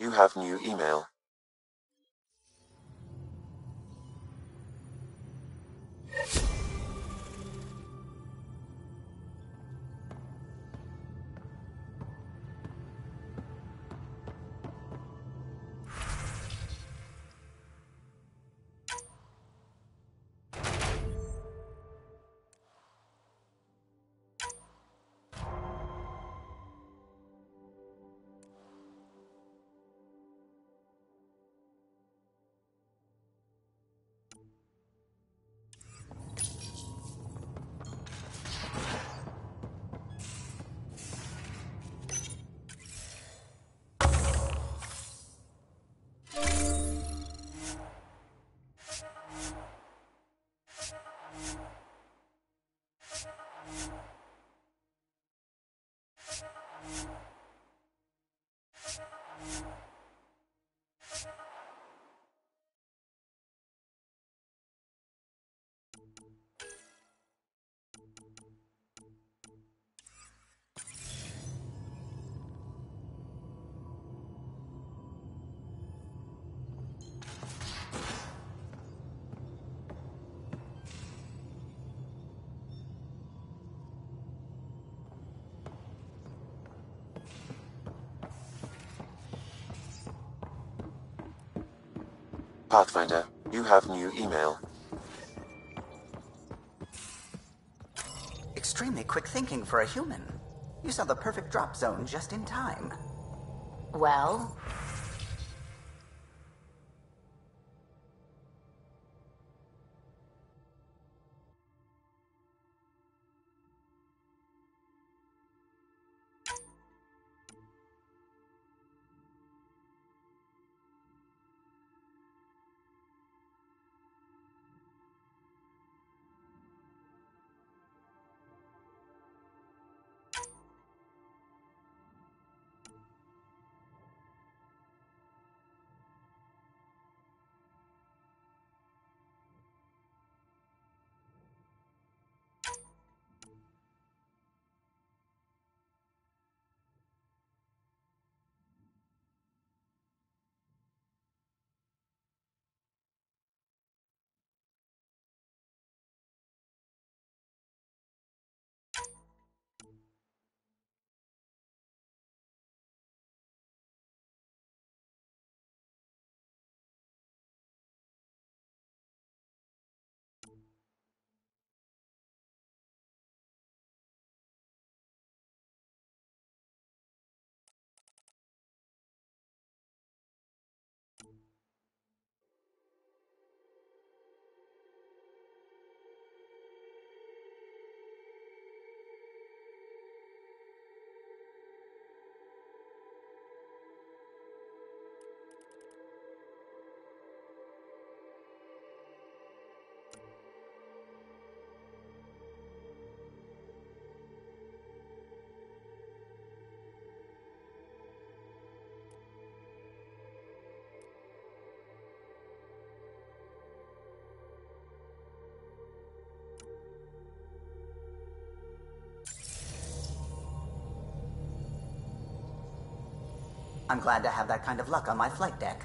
You have new email. Pathfinder, you have new email. Extremely quick thinking for a human. You saw the perfect drop zone just in time. Well, I'm glad to have that kind of luck on my flight deck.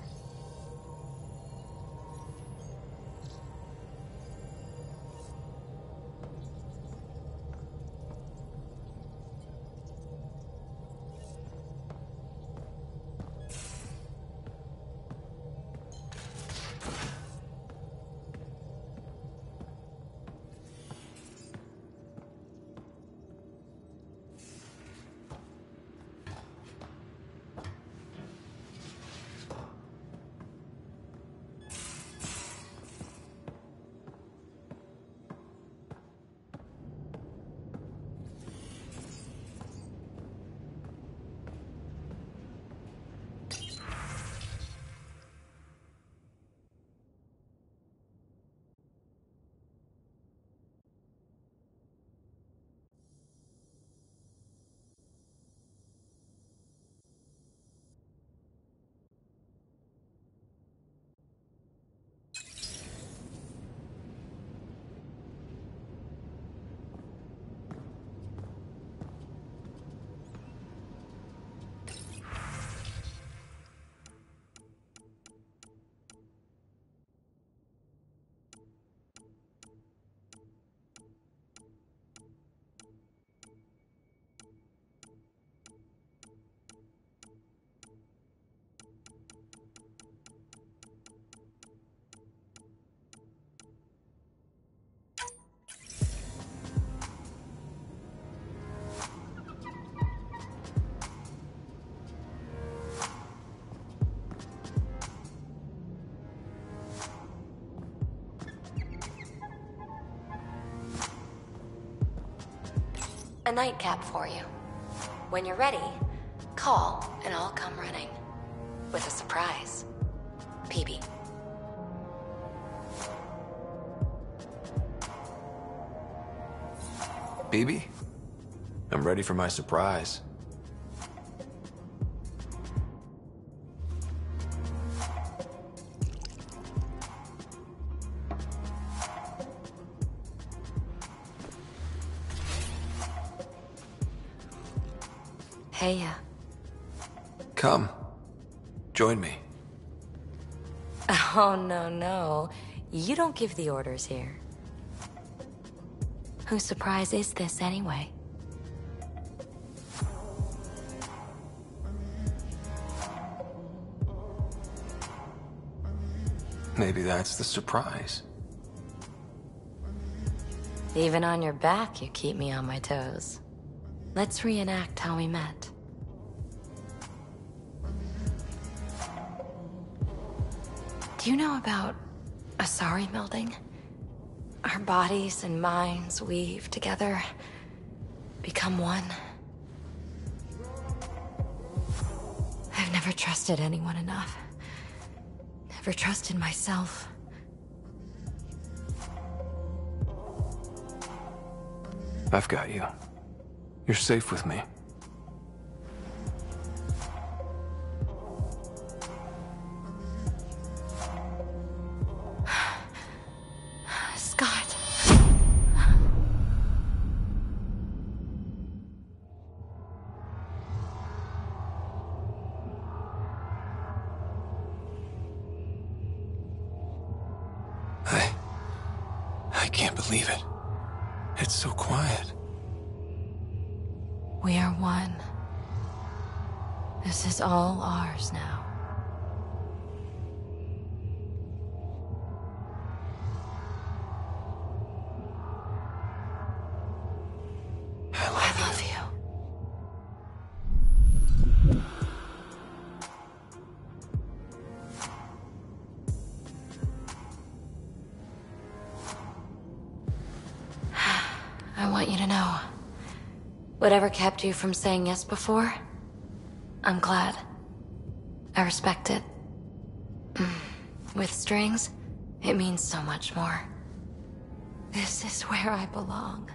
A nightcap for you. When you're ready, call and I'll come running. With a surprise. Peebee. BB? I'm ready for my surprise. Come. Join me. Oh, no, no. You don't give the orders here. Whose surprise is this, anyway? Maybe that's the surprise. Even on your back, you keep me on my toes. Let's reenact how we met. Do you know about Asari melding? Our bodies and minds weave together, become one. I've never trusted anyone enough. Never trusted myself. I've got you. You're safe with me. Whatever kept you from saying yes before, I'm glad. I respect it. Mm. With strings, it means so much more. This is where I belong.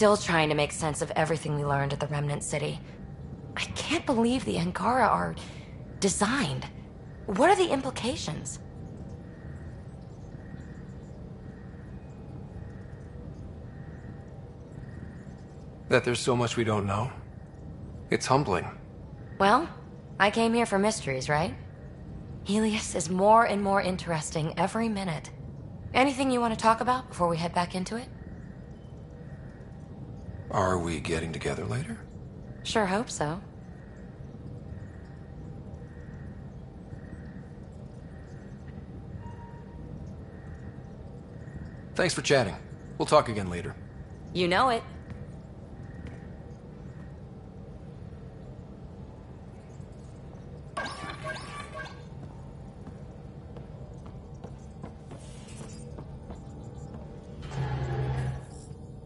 Still trying to make sense of everything we learned at the Remnant City. I can't believe the Angara are designed. What are the implications? That there's so much we don't know. It's humbling. Well, I came here for mysteries, right? Heleus is more and more interesting every minute. Anything you want to talk about before we head back into it? Are we getting together later? Sure hope so. Thanks for chatting. We'll talk again later. You know it.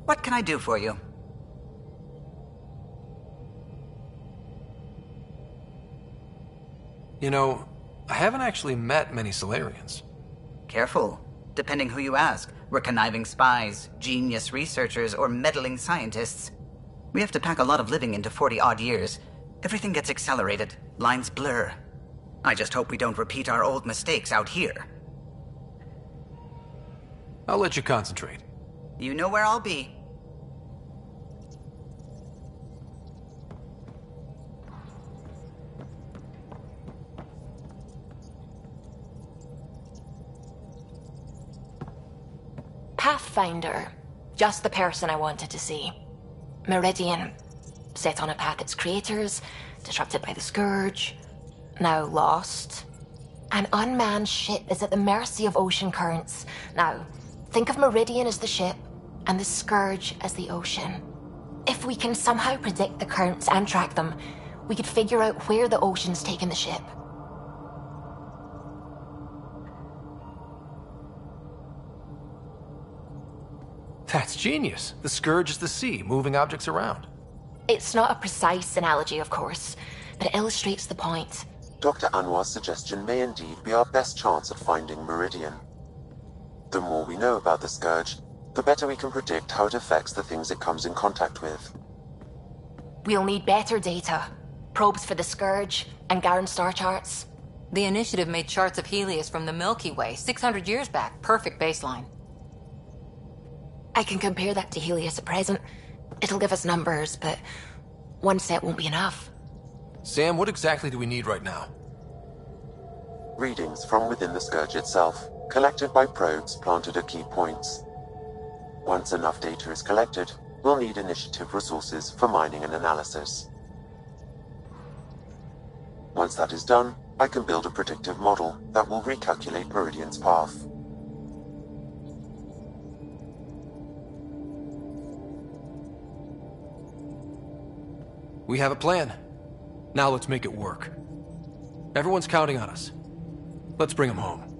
What can I do for you? You know, I haven't actually met many Salarians. Careful. Depending who you ask, we're conniving spies, genius researchers, or meddling scientists. We have to pack a lot of living into 40 odd years. Everything gets accelerated, lines blur. I just hope we don't repeat our old mistakes out here. I'll let you concentrate. You know where I'll be. Just the person I wanted to see. Meridian. Set on a path its creators, disrupted by the Scourge, now lost. An unmanned ship is at the mercy of ocean currents. Now, think of Meridian as the ship and the Scourge as the ocean. If we can somehow predict the currents and track them, we could figure out where the ocean's taken the ship. That's genius. The Scourge is the sea, moving objects around. It's not a precise analogy, of course, but it illustrates the point. Dr. Anwar's suggestion may indeed be our best chance at finding Meridian. The more we know about the Scourge, the better we can predict how it affects the things it comes in contact with. We'll need better data. Probes for the Scourge and Garen star charts. The initiative made charts of Heleus from the Milky Way 600 years back. Perfect baseline. I can compare that to Heleus at present. It'll give us numbers, but one set won't be enough. Sam, what exactly do we need right now? Readings from within the Scourge itself, collected by probes planted at key points. Once enough data is collected, we'll need initiative resources for mining and analysis. Once that is done, I can build a predictive model that will recalculate Meridian's path. We have a plan. Now let's make it work. Everyone's counting on us. Let's bring them home.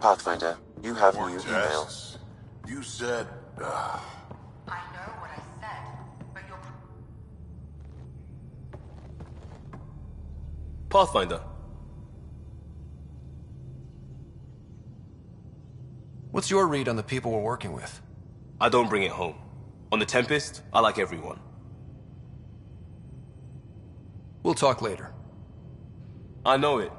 Pathfinder, you have new emails. You said. Uh, Pathfinder. What's your read on the people we're working with? I don't bring it home. On the Tempest, I like everyone. We'll talk later. I know it.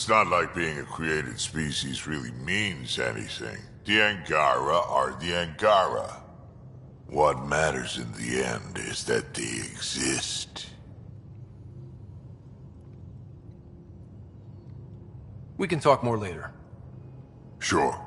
It's not like being a created species really means anything. The Angara are the Angara. What matters in the end is that they exist. We can talk more later. Sure.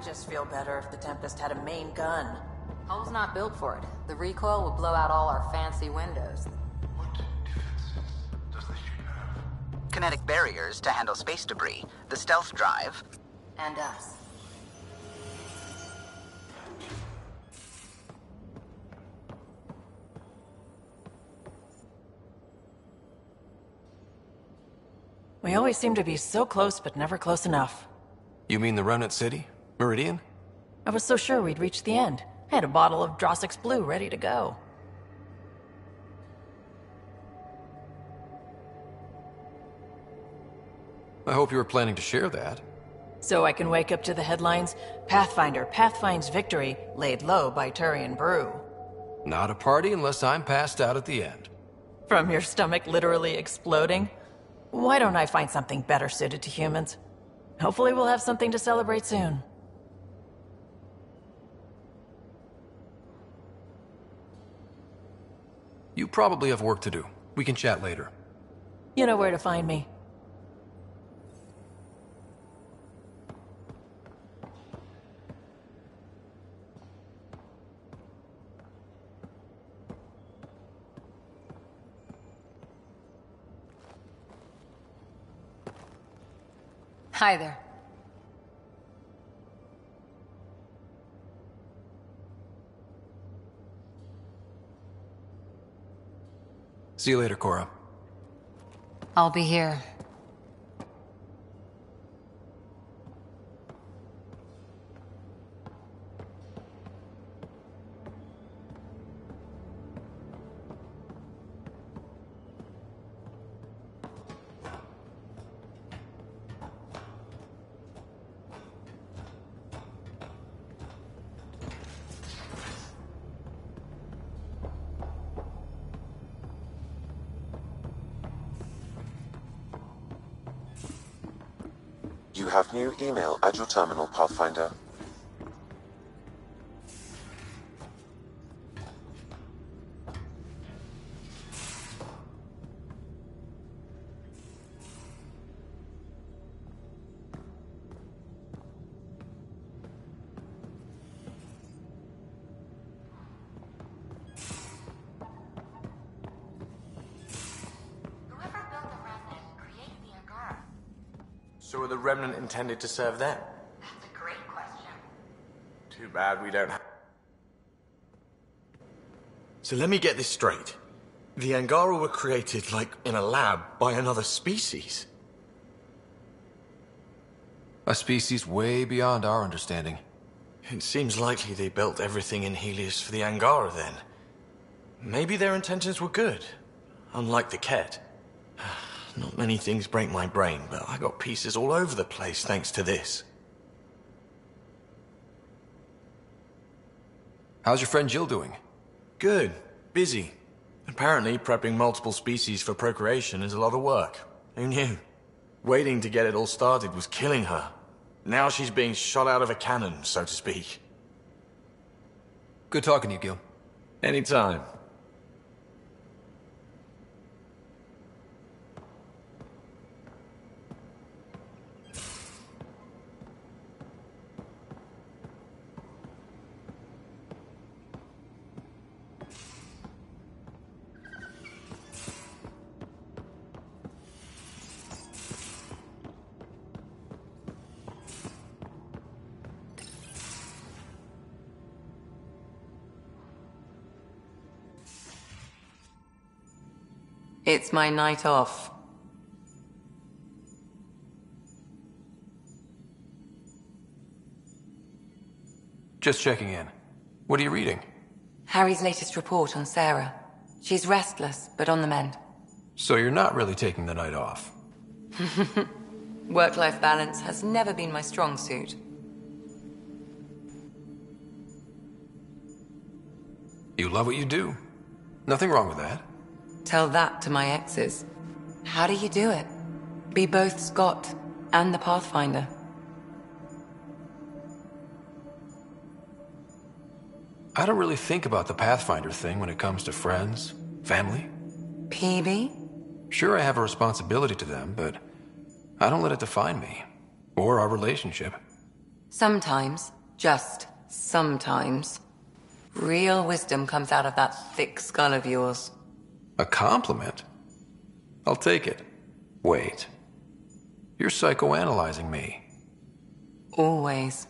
I'd just feel better if the Tempest had a main gun. Hull's not built for it. The recoil would blow out all our fancy windows. What defenses does the ship have? Kinetic barriers to handle space debris, the stealth drive. And us. We always seem to be so close, but never close enough. You mean the Remnant City? Meridian? I was so sure we'd reach the end. I had a bottle of Drossix Blue ready to go. I hope you were planning to share that. So I can wake up to the headlines Pathfinder Pathfinds Victory Laid Low by Turian Brew. Not a party unless I'm passed out at the end. From your stomach literally exploding? Why don't I find something better suited to humans? Hopefully, we'll have something to celebrate soon. You probably have work to do. We can chat later. You know where to find me. Hi there. See you later, Cora. I'll be here. Email your terminal, Pathfinder. Intended to serve them? That's a great question. Too bad we don't have... So let me get this straight. The Angara were created, like, in a lab by another species. A species way beyond our understanding. It seems likely they built everything in Heleus for the Angara then. Maybe their intentions were good, unlike the kett. Not many things break my brain, but I got pieces all over the place thanks to this. How's your friend Jill doing? Good. Busy. Apparently, prepping multiple species for procreation is a lot of work. Who knew? Waiting to get it all started was killing her. Now she's being shot out of a cannon, so to speak. Good talking to you, Gil. Anytime. It's my night off. Just checking in. What are you reading? Harry's latest report on Sarah. She's restless, but on the mend. So you're not really taking the night off. Work life balance has never been my strong suit. You love what you do. Nothing wrong with that. Tell that to my exes. How do you do it? Be both Scott and the Pathfinder. I don't really think about the Pathfinder thing when it comes to friends, family. Peebee? Sure, I have a responsibility to them, but I don't let it define me or our relationship. Sometimes, just sometimes, real wisdom comes out of that thick skull of yours. A compliment? I'll take it. Wait. You're psychoanalyzing me. Always.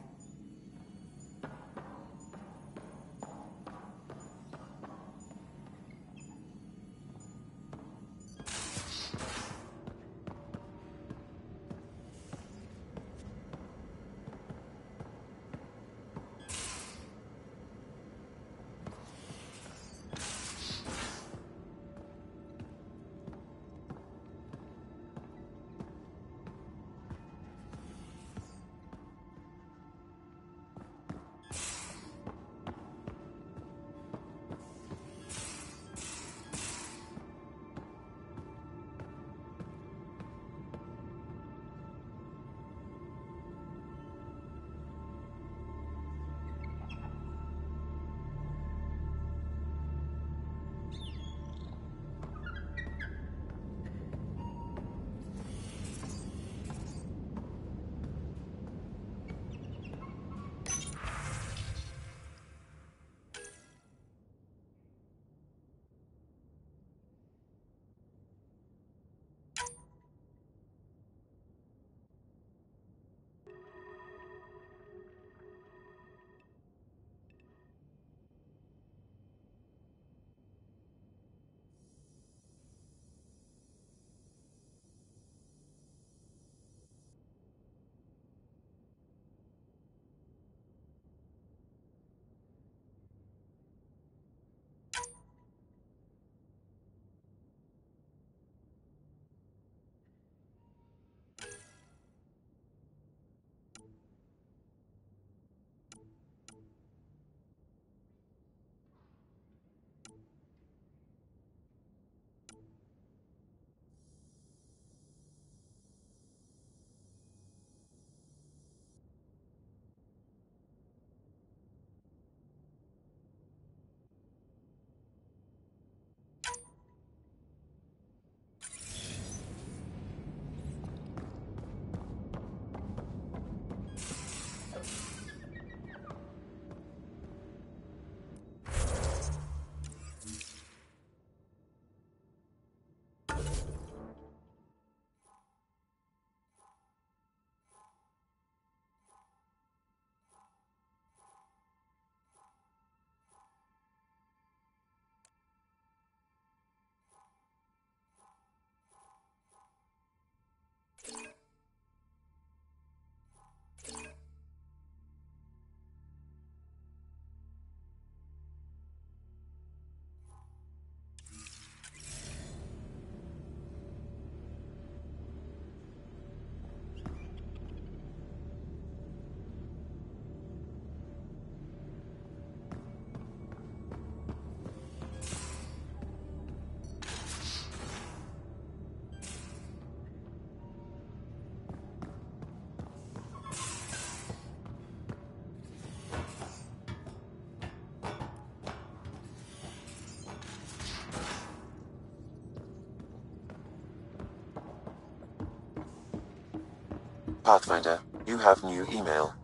Pathfinder, you have new email.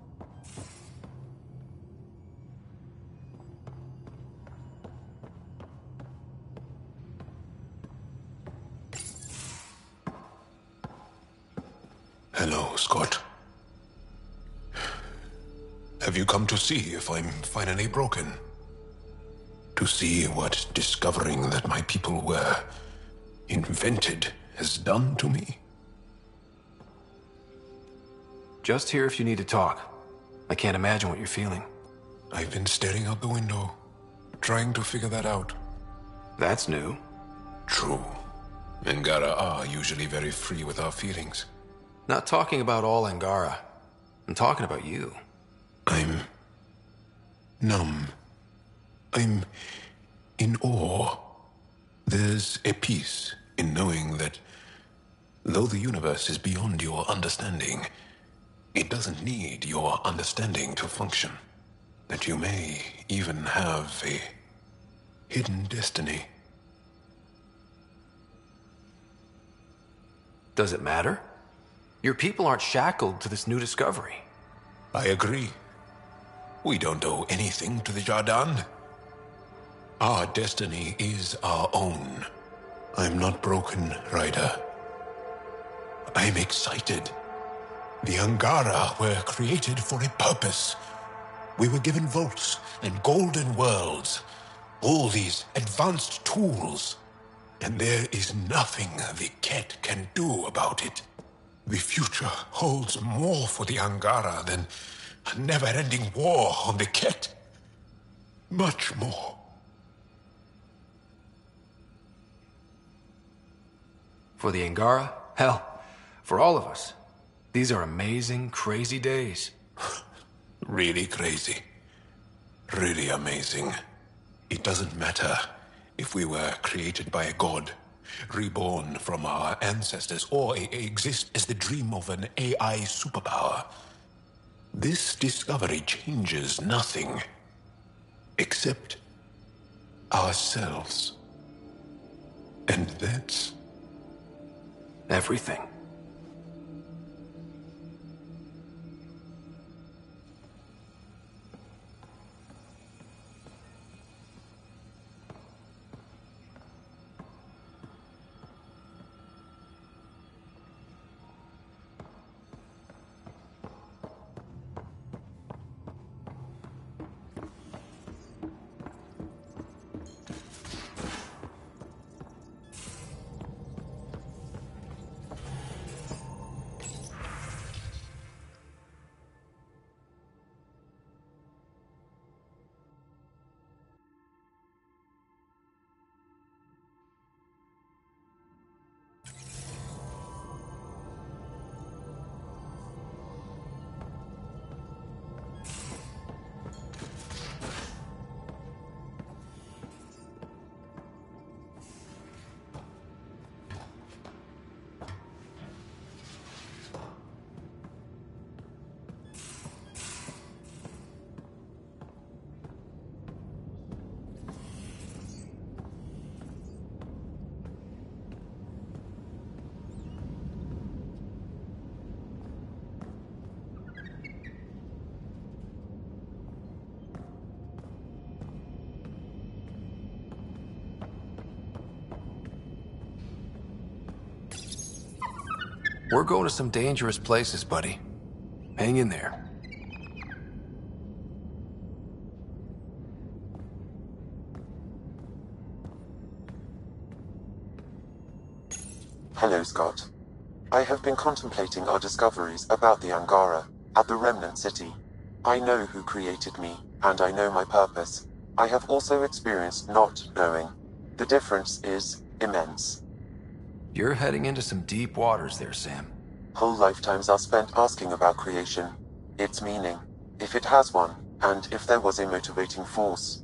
Hello, Scott. Have you come to see if I'm finally broken? To see what discovering that my people were invented has done to me? Just here if you need to talk. I can't imagine what you're feeling. I've been staring out the window, trying to figure that out. That's new. True. Angara are usually very free with our feelings. Not talking about all Angara. I'm talking about you. I'm numb. I'm in awe. There's a peace in knowing that though the universe is beyond your understanding, it doesn't need your understanding to function. That you may even have a hidden destiny. Does it matter? Your people aren't shackled to this new discovery. I agree. We don't owe anything to the Jardaan. Our destiny is our own. I'm not broken, Ryder. I'm excited. The Angara were created for a purpose. We were given vaults and golden worlds. All these advanced tools. And there is nothing the kett can do about it. The future holds more for the Angara than a never-ending war on the kett. Much more. For the Angara? Hell, for all of us. These are amazing, crazy days. really crazy. Really amazing. It doesn't matter if we were created by a god, reborn from our ancestors, or exist as the dream of an AI superpower. This discovery changes nothing. Except ourselves. And that's... Everything. Going to some dangerous places, buddy. Hang in there. Hello, Scott. I have been contemplating our discoveries about the Angara at the Remnant City. I know who created me, and I know my purpose. I have also experienced not knowing. The difference is immense. You're heading into some deep waters there, Sam. Whole lifetimes are spent asking about creation, its meaning, if it has one, and if there was a motivating force.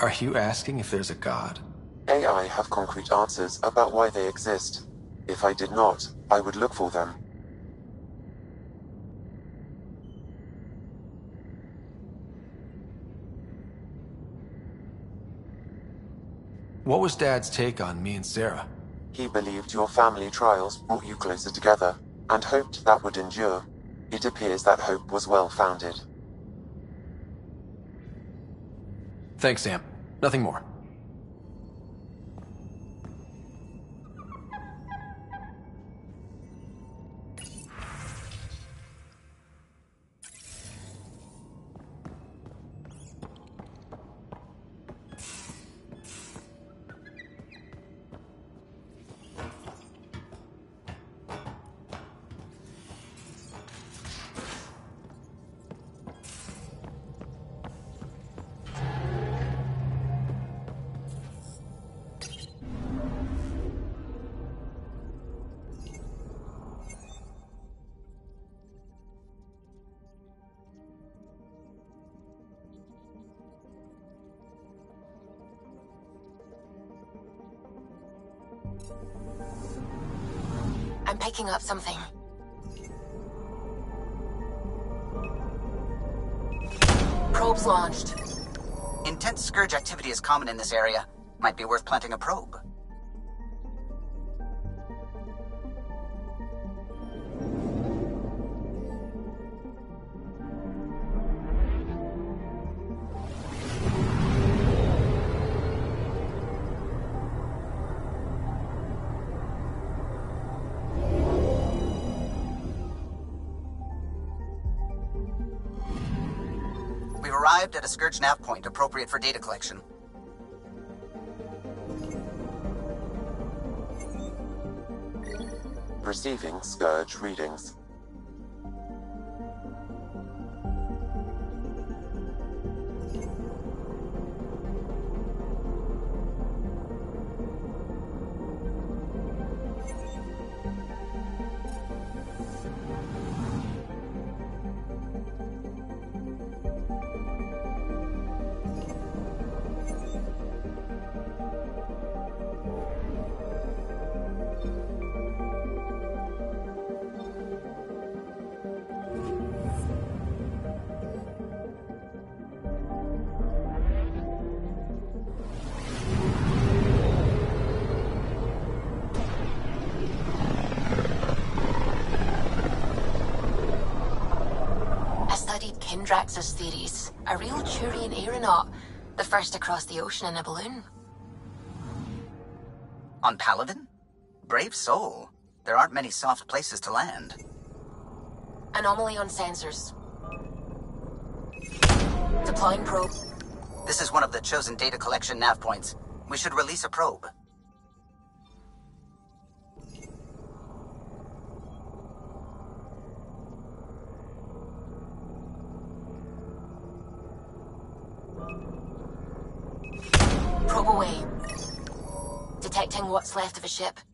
Are you asking if there's a god? AI have concrete answers about why they exist. If I did not, I would look for them. What was Dad's take on me and Sara? He believed your family trials brought you closer together, and hoped that would endure. It appears that hope was well founded. Thanks, Sam. Nothing more. I'm picking up something. Probes launched. Intense Scourge activity is common in this area. Might be worth planting a probe. At a Scourge nav point appropriate for data collection. Receiving Scourge readings. Studied theories. A real Turian aeronaut. The first across the ocean in a balloon. On Paladin? Brave soul. There aren't many soft places to land. Anomaly on sensors. Deploying probe. This is one of the chosen data collection nav points. We should release a. Probe ship.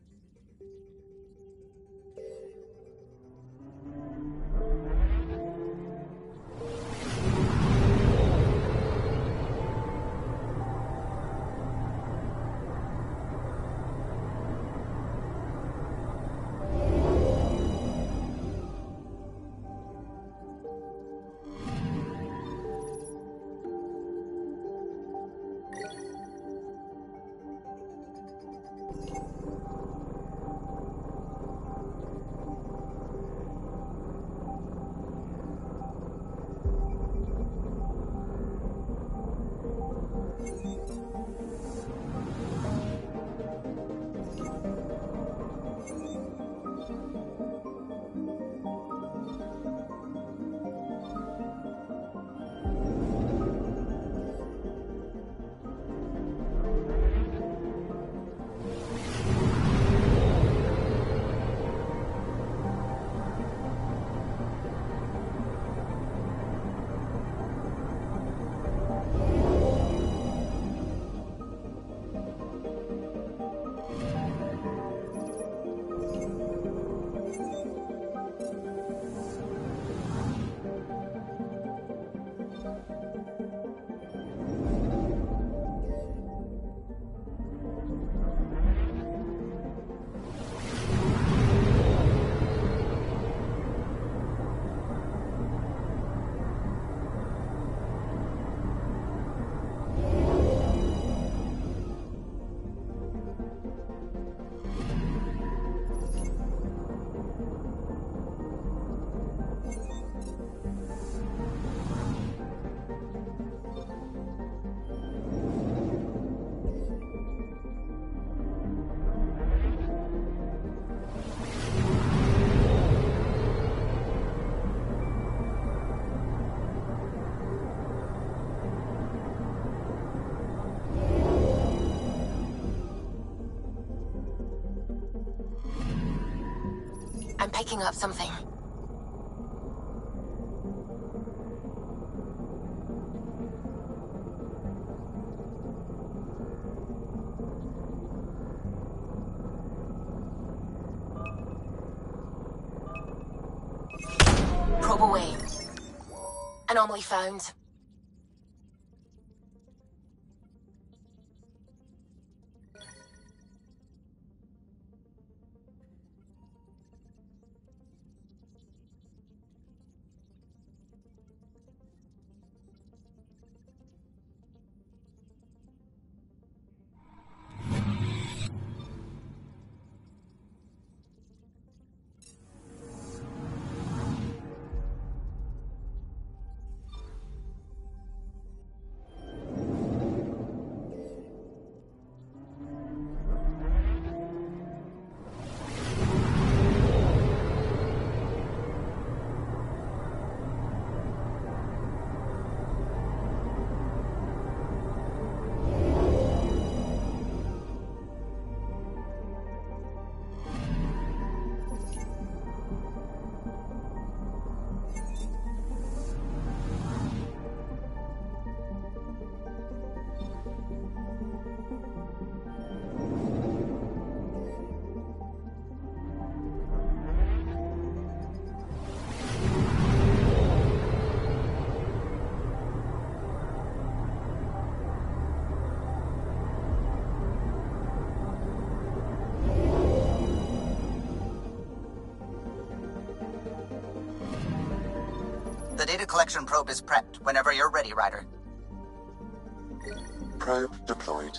Picking up something. Probe away. Anomaly found. Data collection probe is prepped whenever you're ready, Ryder. Probe deployed.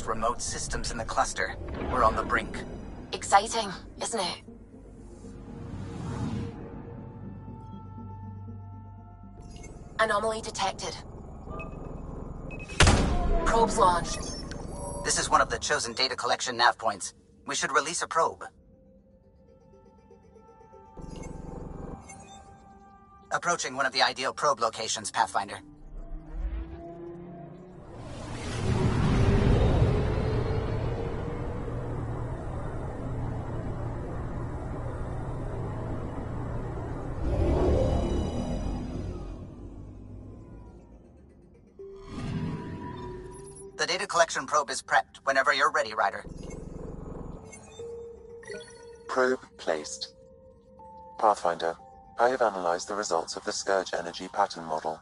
Most remote systems in the cluster. We're on the brink. Exciting, isn't it? Anomaly detected. Probes launched. This is one of the chosen data collection nav points. We should release a probe. Approaching one of the ideal probe locations, Pathfinder. Probe is prepped whenever you're ready, Ryder. Probe placed. Pathfinder, I have analyzed the results of the Scourge Energy Pattern Model.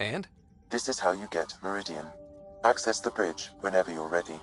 And? This is how you get Meridian. Access the bridge whenever you're ready.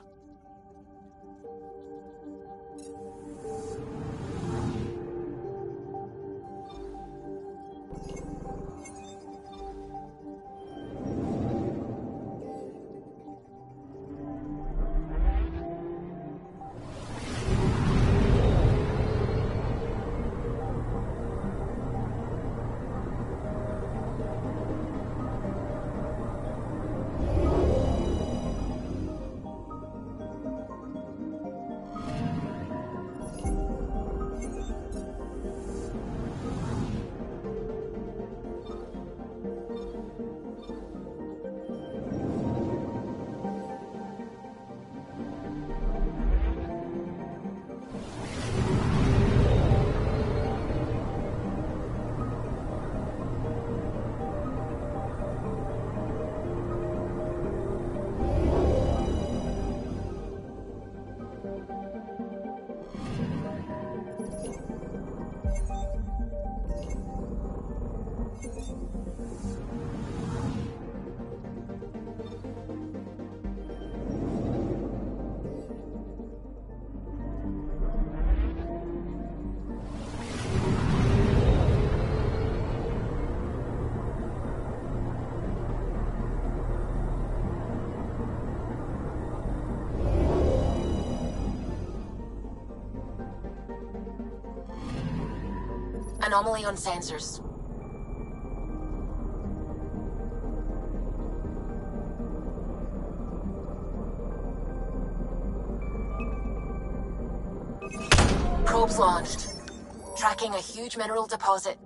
Anomaly on sensors. Probes launched. Tracking a huge mineral deposit.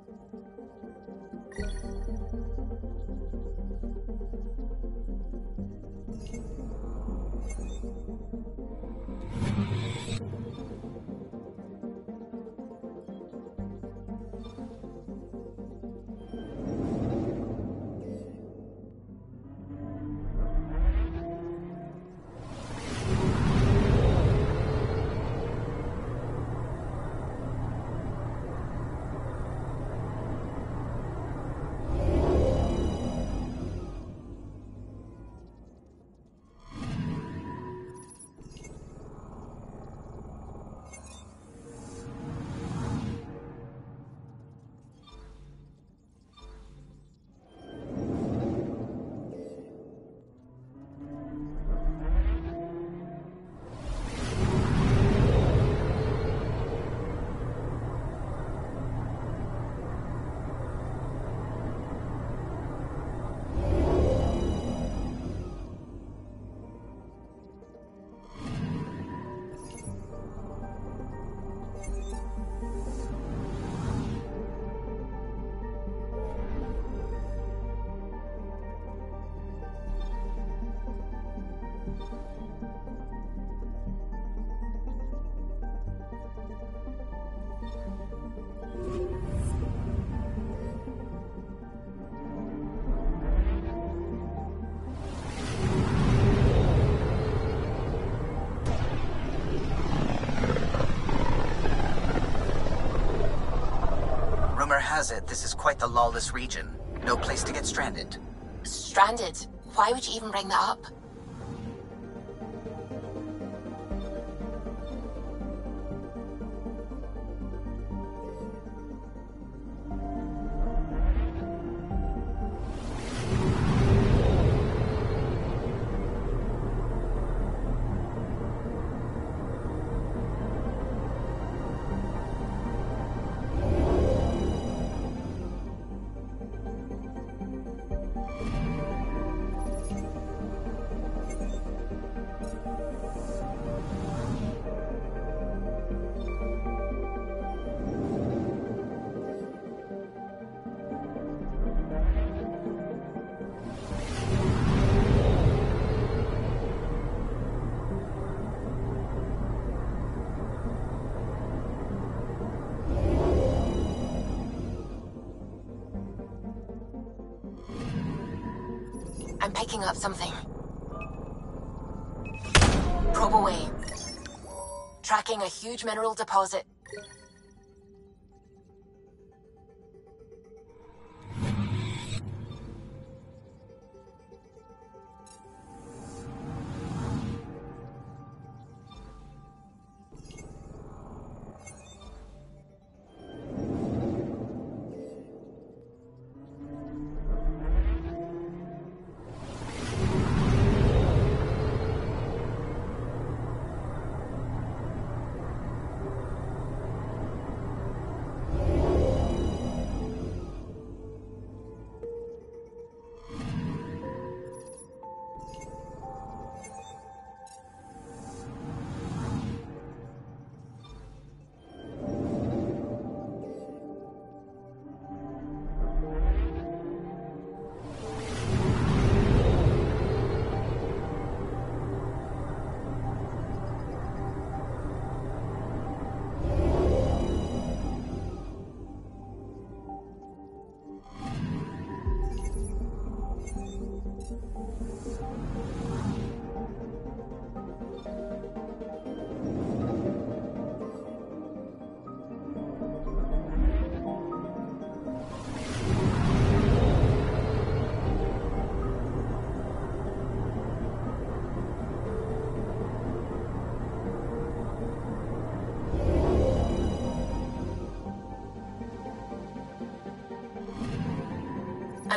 Has it this is quite the lawless region. No place to get stranded. Stranded? Why would you even bring that up? Picking up something. Probe away. Tracking a huge mineral deposit.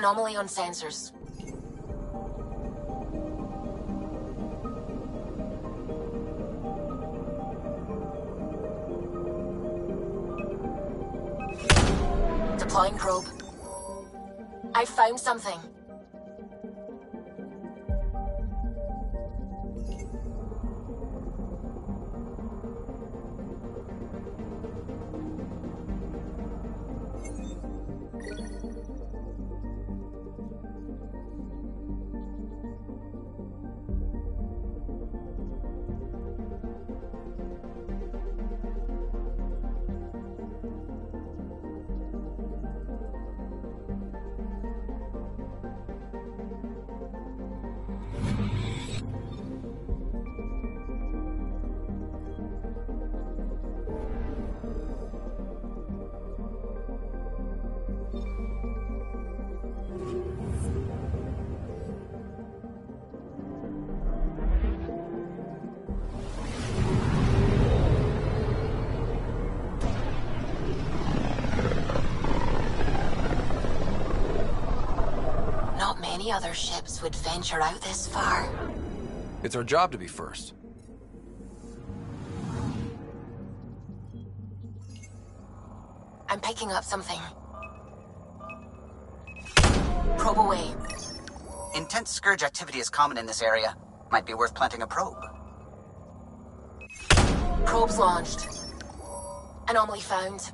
Anomaly on sensors. Deploying probe. I found something. Many other ships would venture out this far. It's our job to be first. I'm picking up something. Probe away. Intense scourge activity is common in this area. Might be worth planting a probe. Probes launched. Anomaly found.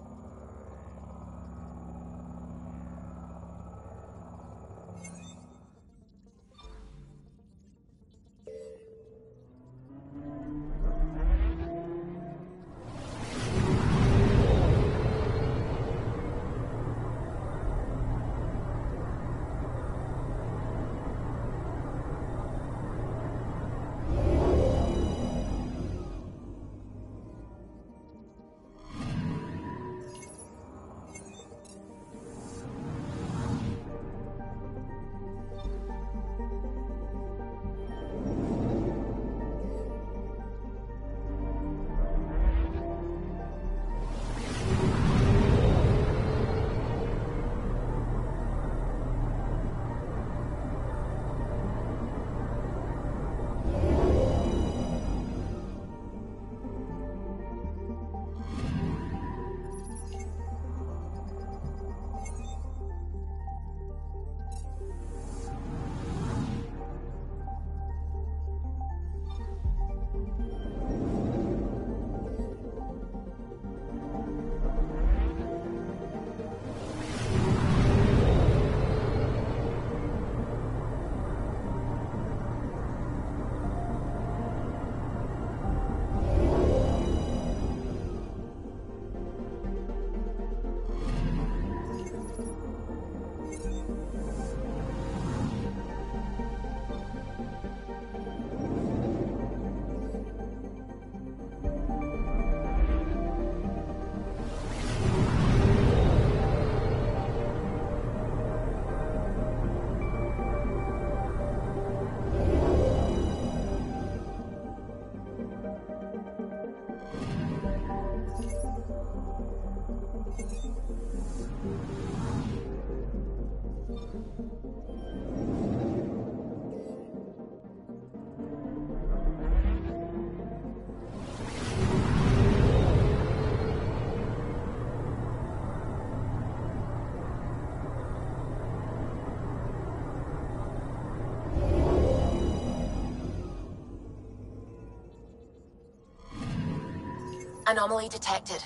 Anomaly detected.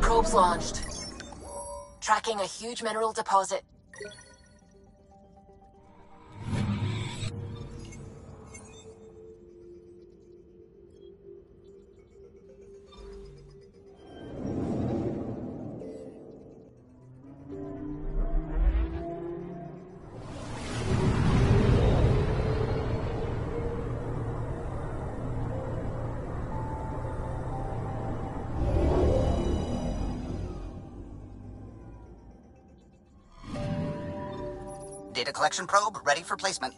Probes launched. Tracking a huge mineral deposit. Collection probe ready for placement.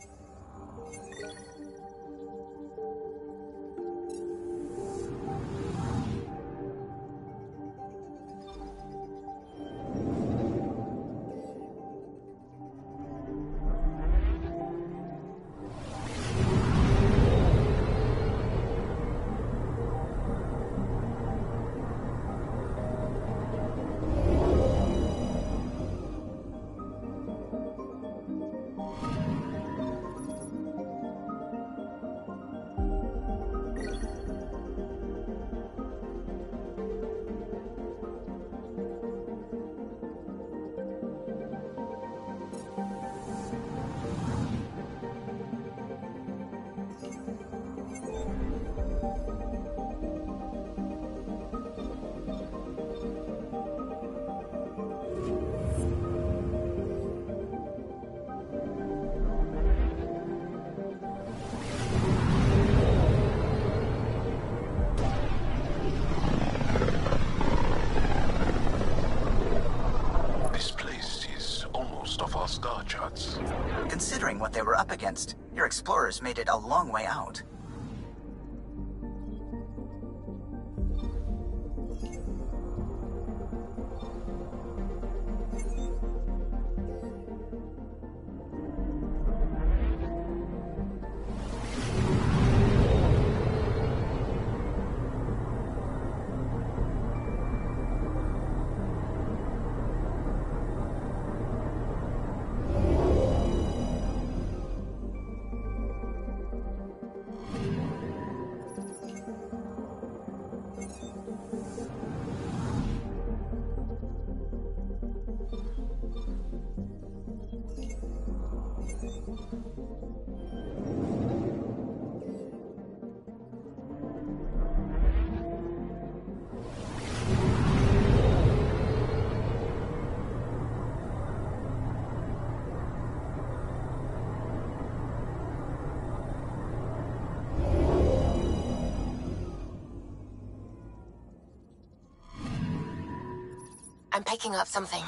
Made it a long picking up something.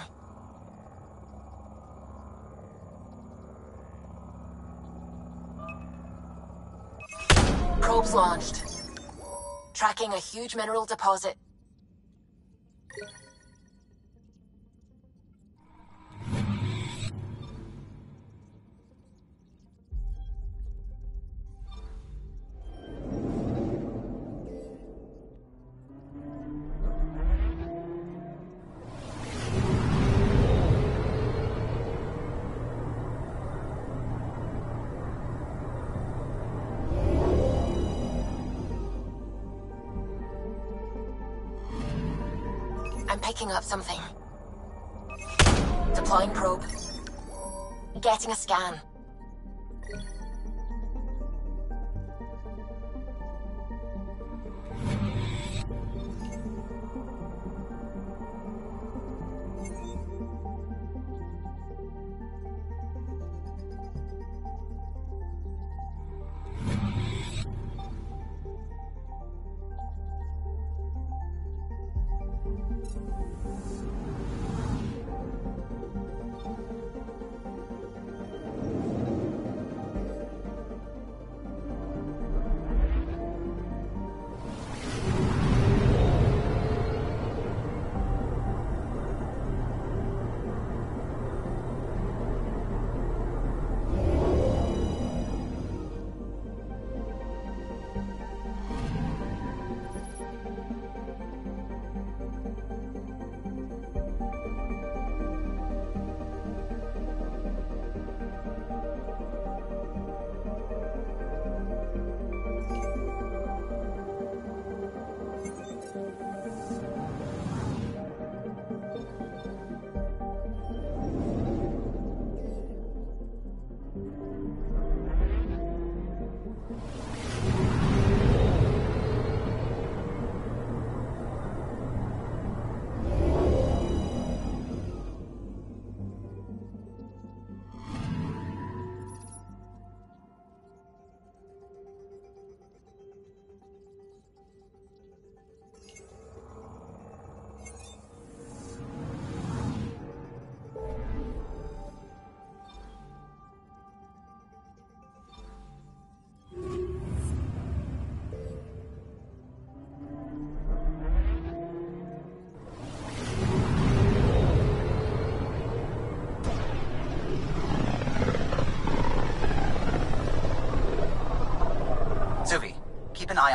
Probes launched. Tracking a huge mineral deposit. Picking up something. Deploying probe. Getting a scan.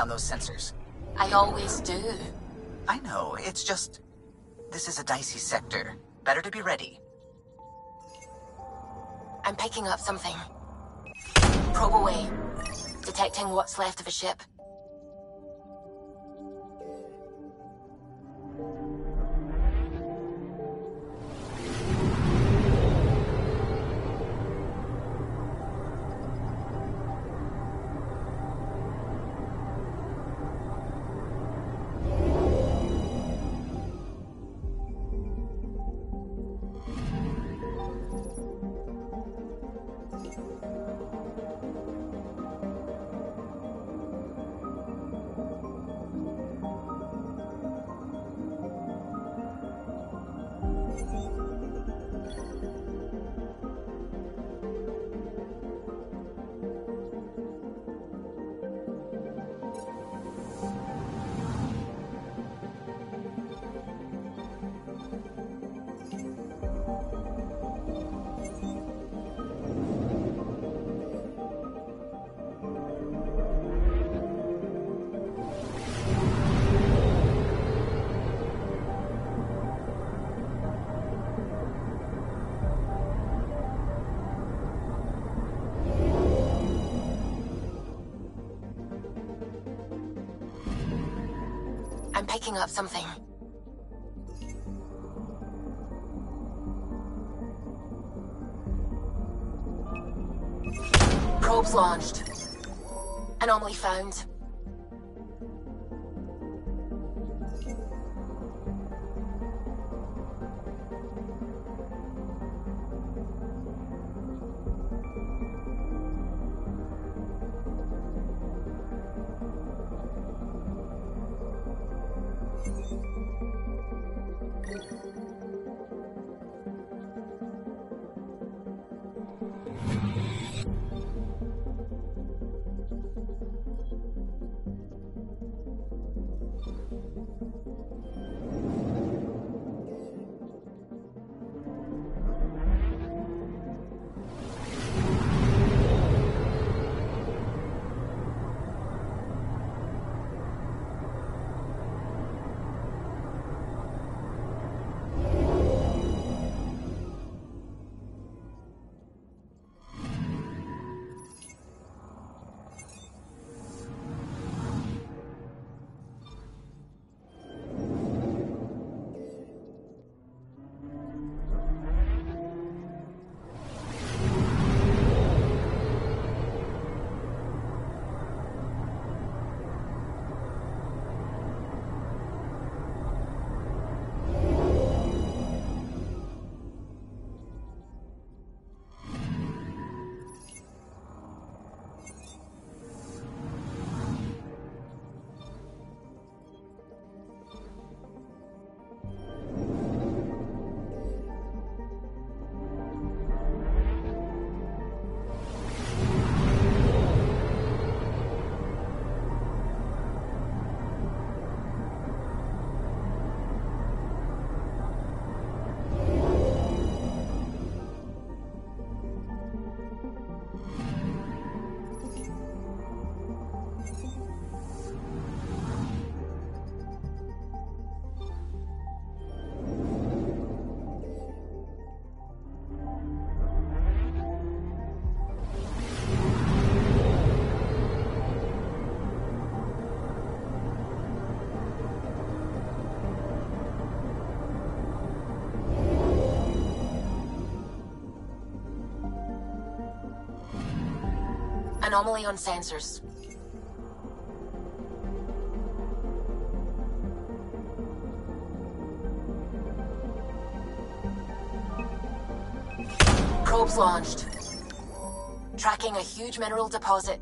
Those sensors. I always do. I know, it's just... This is a dicey sector. Better to be ready. I'm picking up something. Probe away. Detecting what's left of a ship. Picking up something. Probes launched. Anomaly found. Anomaly on sensors. Probes launched. Tracking a huge mineral deposit.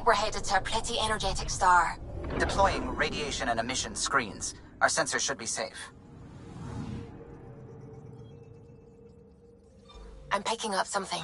Like we're headed to a pretty energetic star. Deploying radiation and emission screens. Our sensors should be safe. I'm picking up something.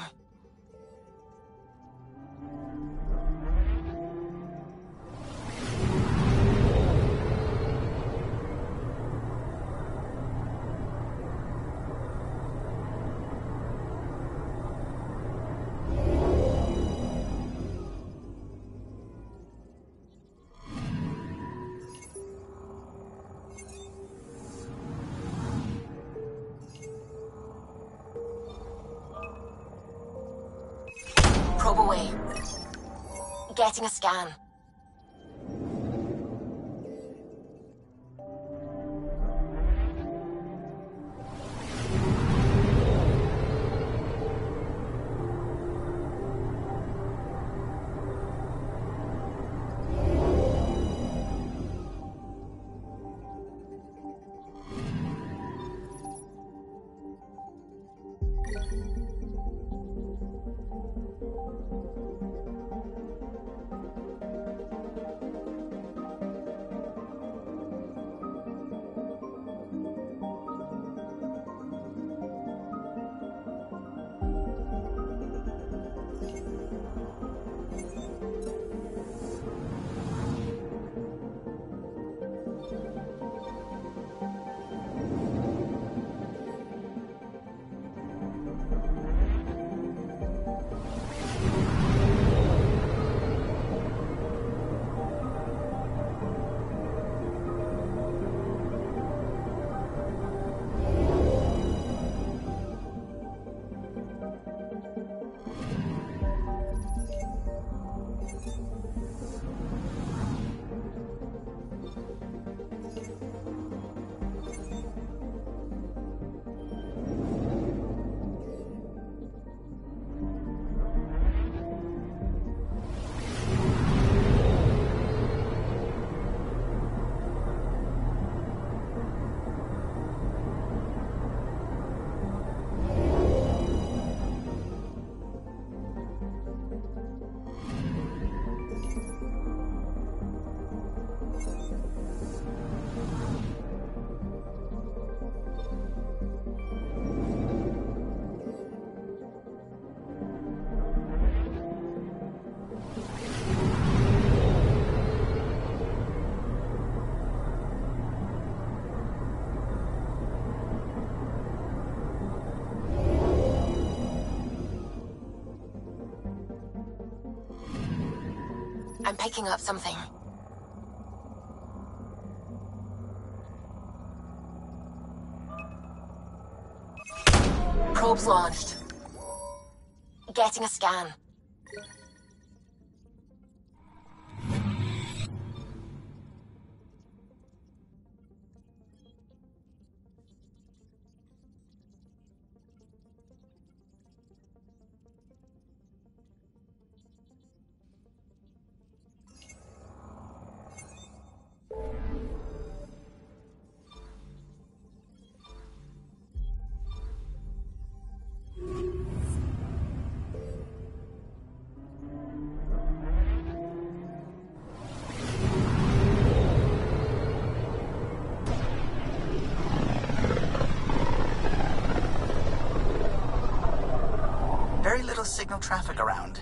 Getting a scan. I'm picking up something. Probes launched. Getting a scan. Signal traffic around.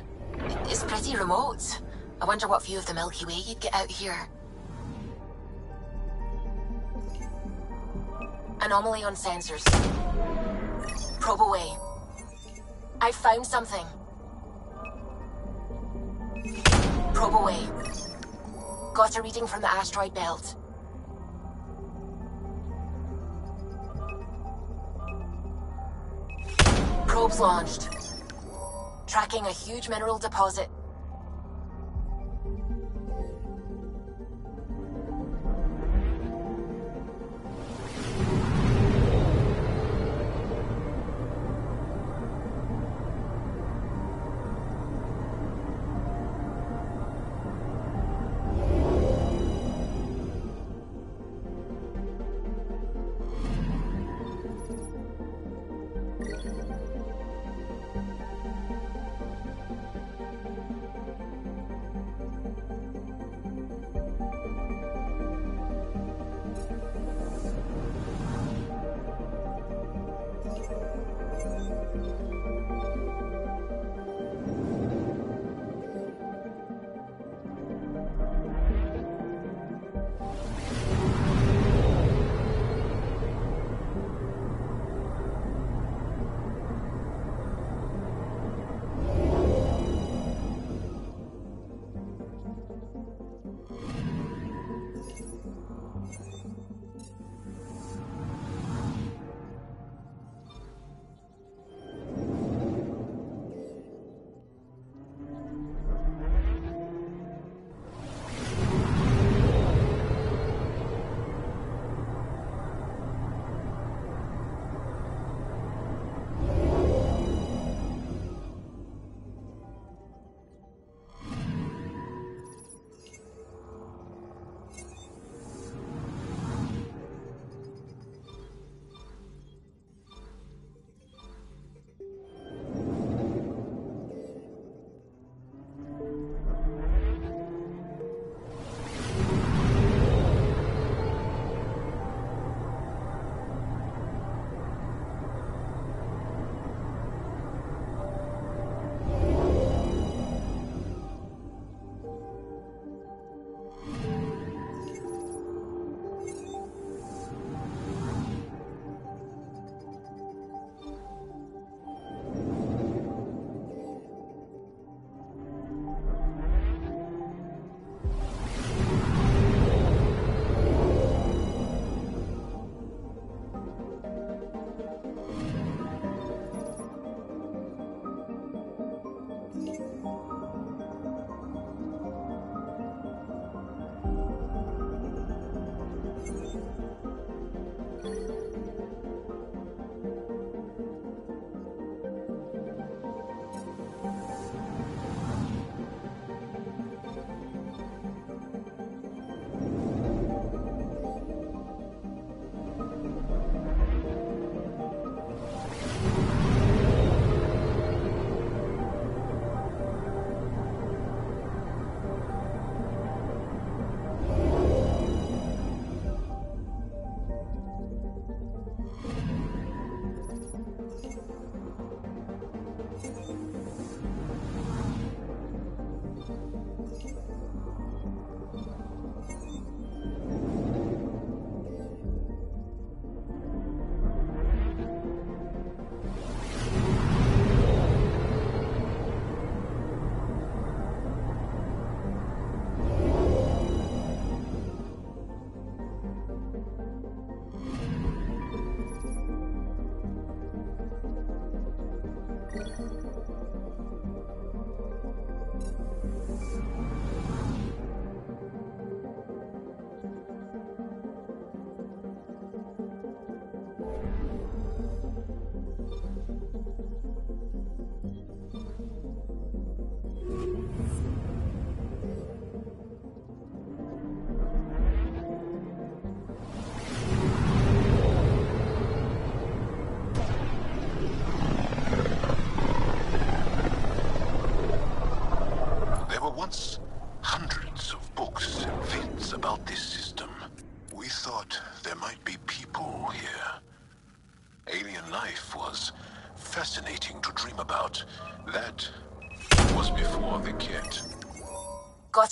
It's pretty remote. I wonder what view of the Milky Way you'd get out here. Anomaly on sensors. Probe away. I found something. Probe away. Got a reading from the asteroid belt. Probes launched. Tracking a huge mineral deposit.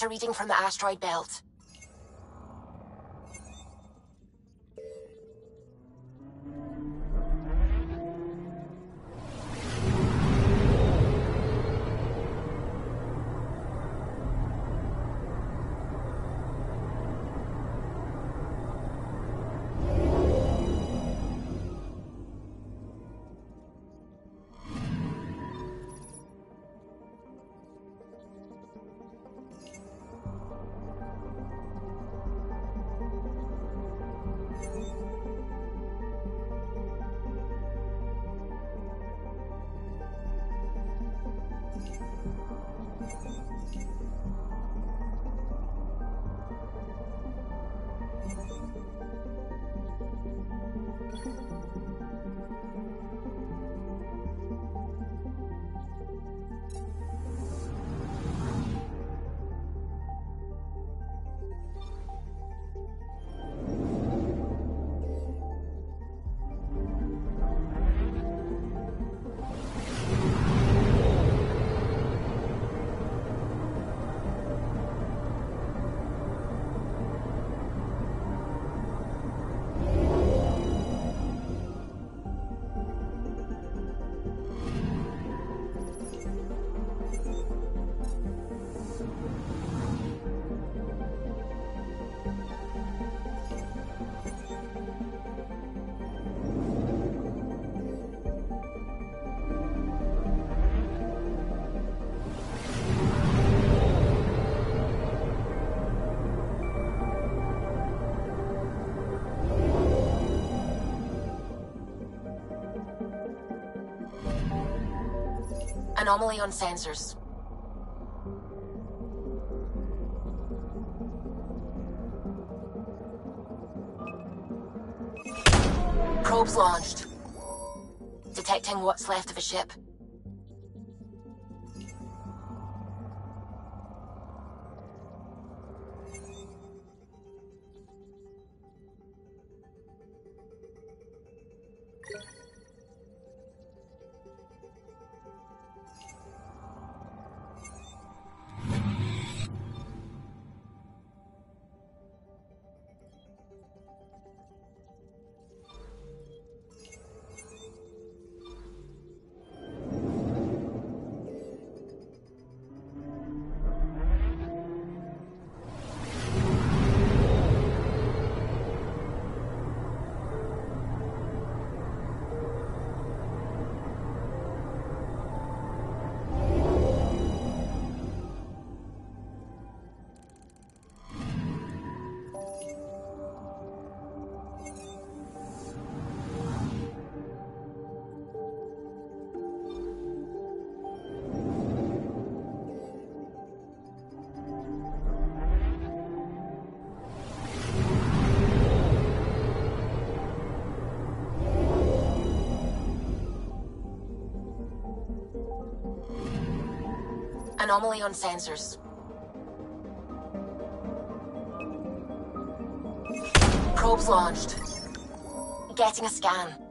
Got a reading from the asteroid belt. Anomaly on sensors. Probes launched. Detecting what's left of a ship. Anomaly on sensors. Probes launched. Getting a scan.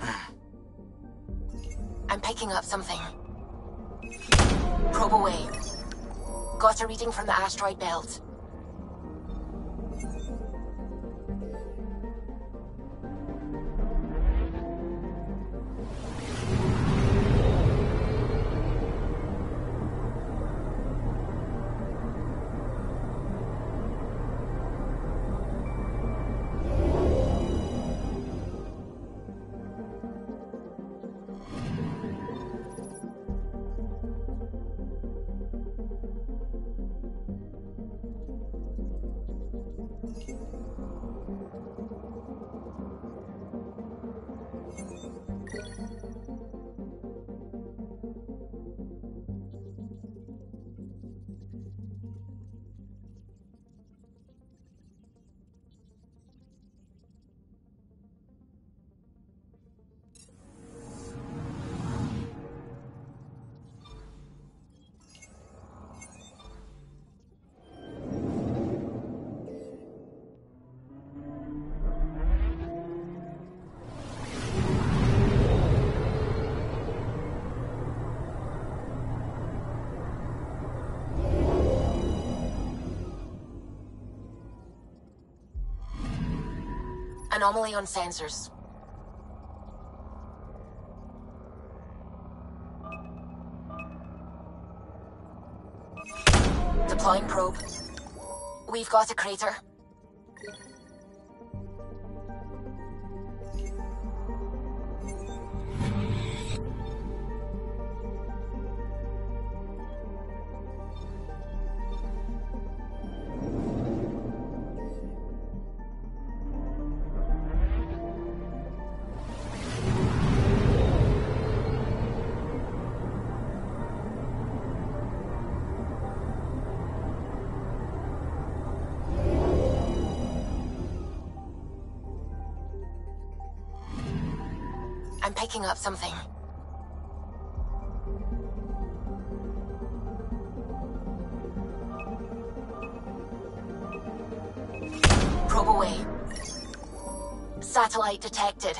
I'm picking up something. Probe away. Got a reading from the asteroid belt. Anomaly on sensors. Deploying probe. We've got a crater. Picking up something. Probe away. Satellite detected.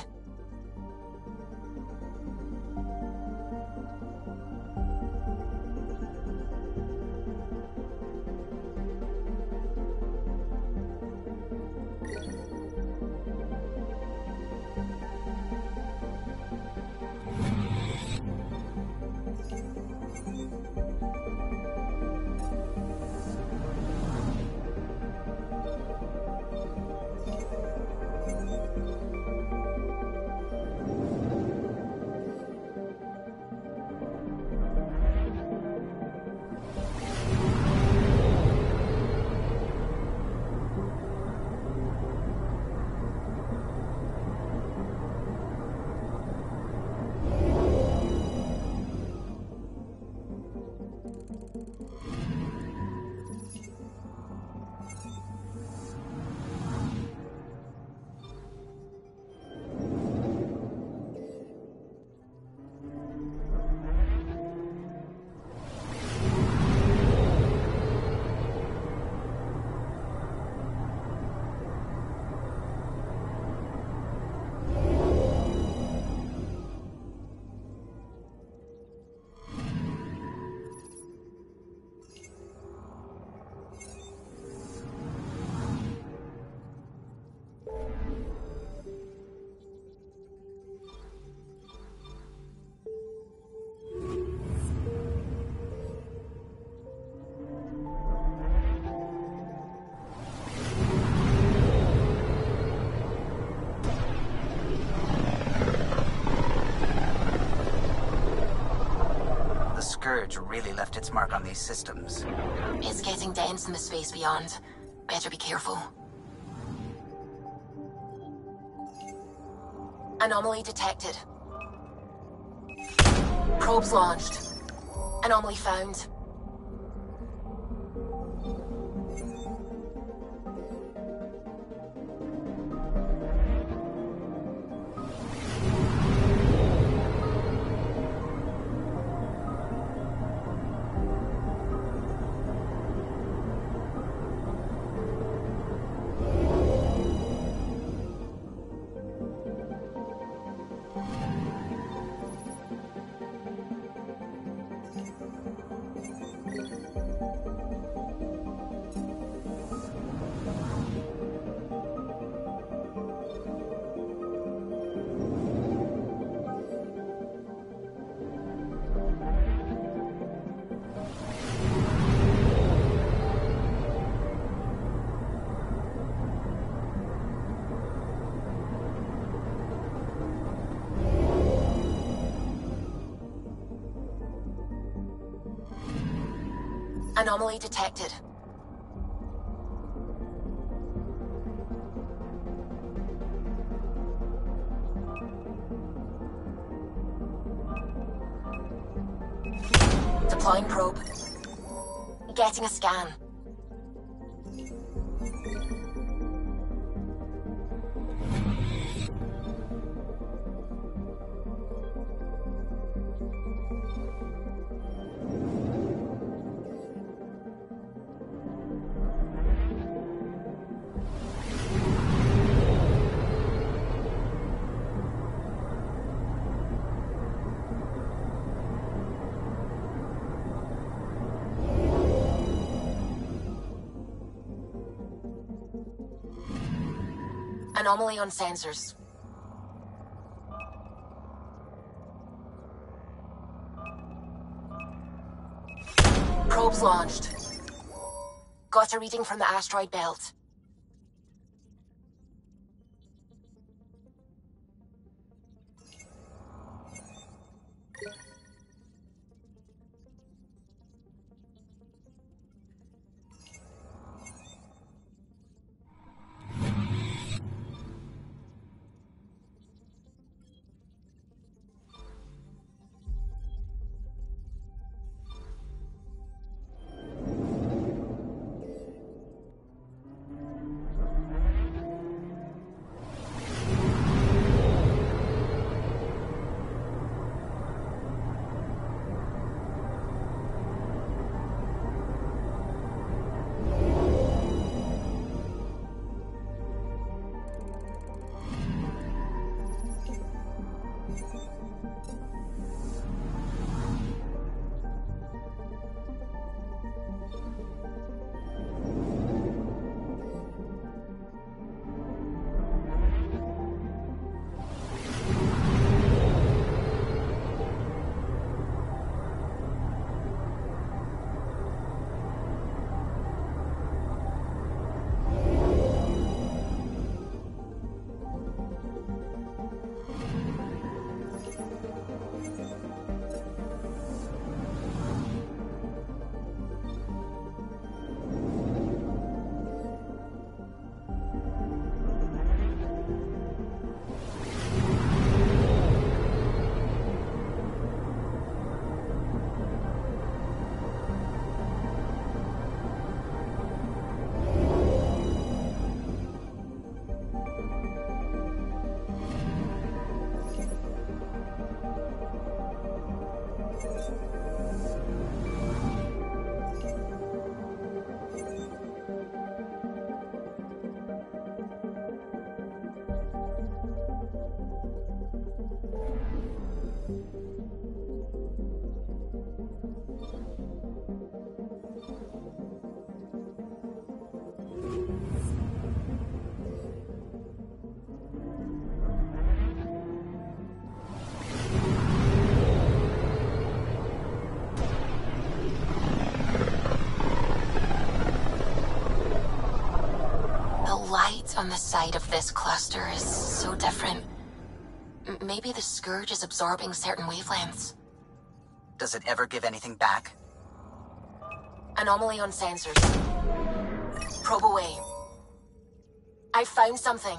Scourge really left its mark on these systems. It's getting dense in the space beyond. Better be careful. Anomaly detected. Probes launched. Anomaly found. Anomaly detected. Deploying probe. Getting a scan. Anomaly on sensors. Probes launched. Got a reading from the asteroid belt. On the side of this cluster is so different. M- maybe the Scourge is absorbing certain wavelengths. Does it ever give anything back? Anomaly on sensors. Probe away. I found something.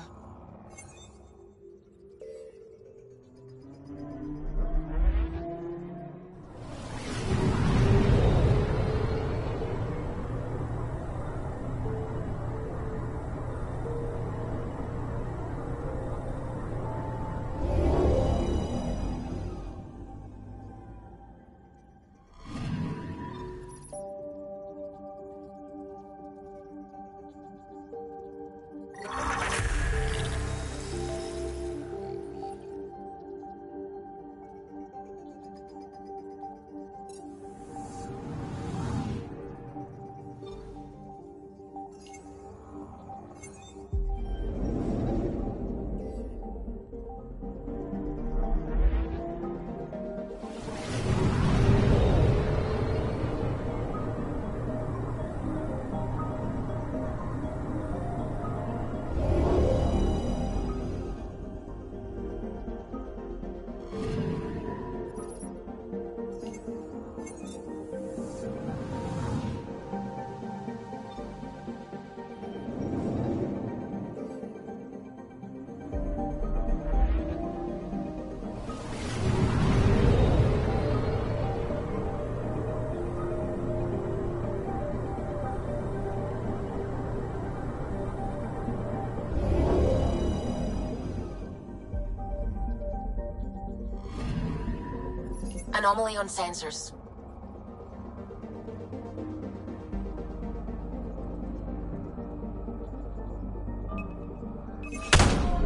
Anomaly on sensors.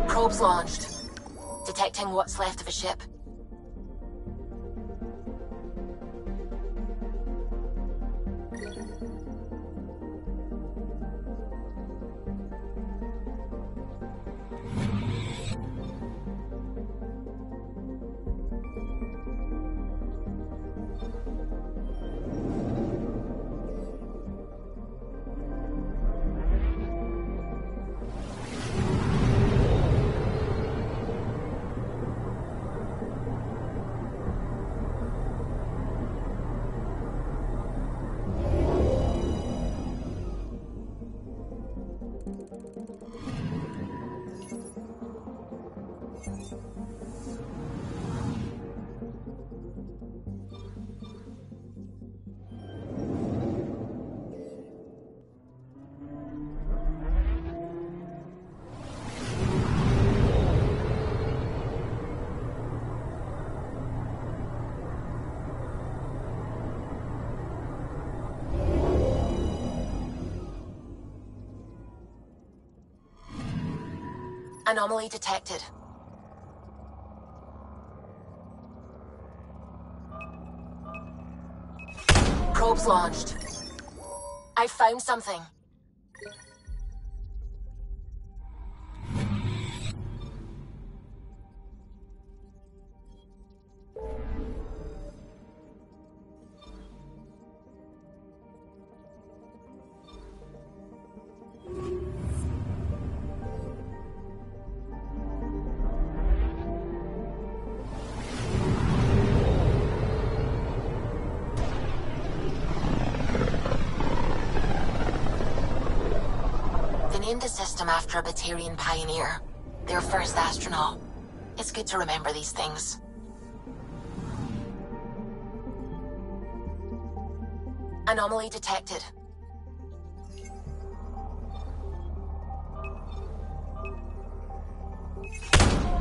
Probes launched. Detecting what's left of a ship. Anomaly detected. Probes launched. I found something. Batarian pioneer, their first astronaut. It's good to remember these things. Anomaly detected.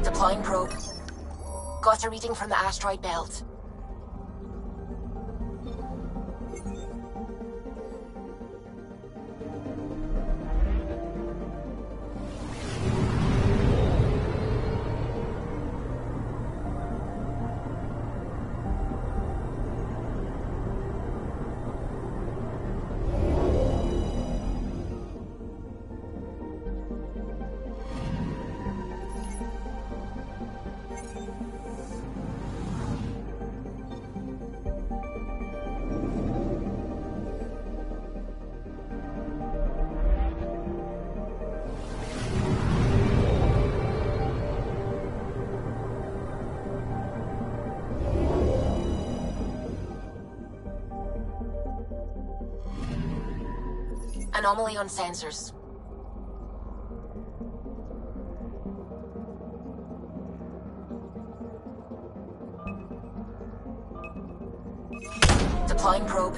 Deploying probe. Got a reading from the asteroid belt. Anomaly on sensors. Deploying probe.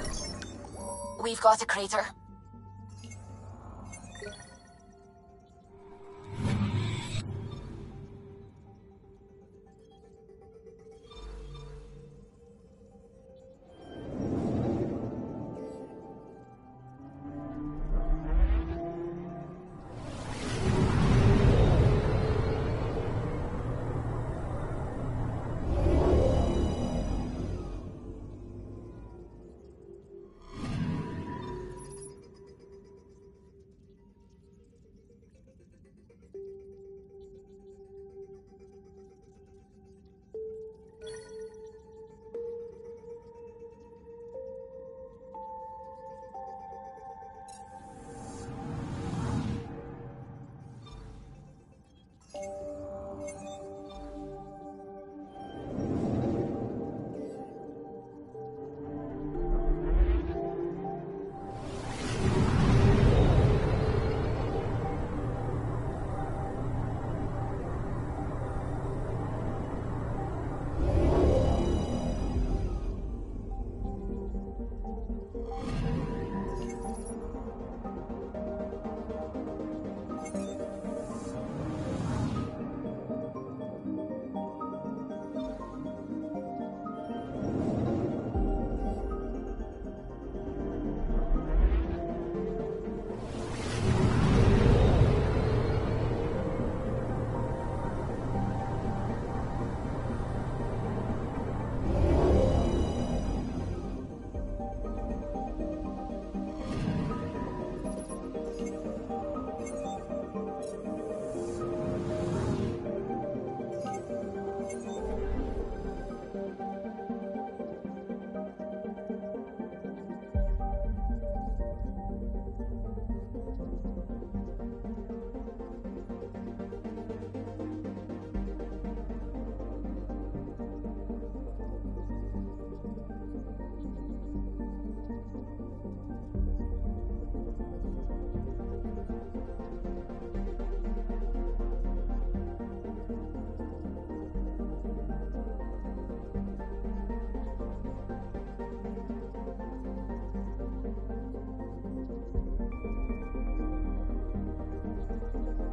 We've got a crater.